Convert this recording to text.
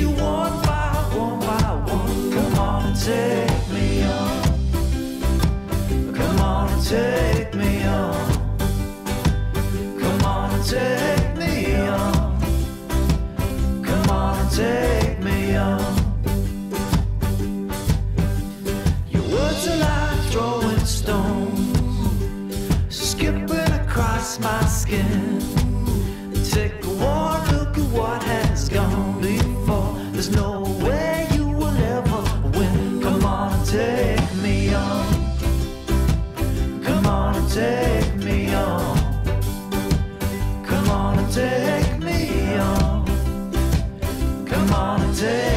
you one by one by one. Come on and take me on. Come on and take me on. Come on and take me on. Come on and take me on. Your words are like throwing stones, skipping across my skin. There's no way you will ever win. Come on and take me on. Come on and take me on. Come on and take me on. Come on and take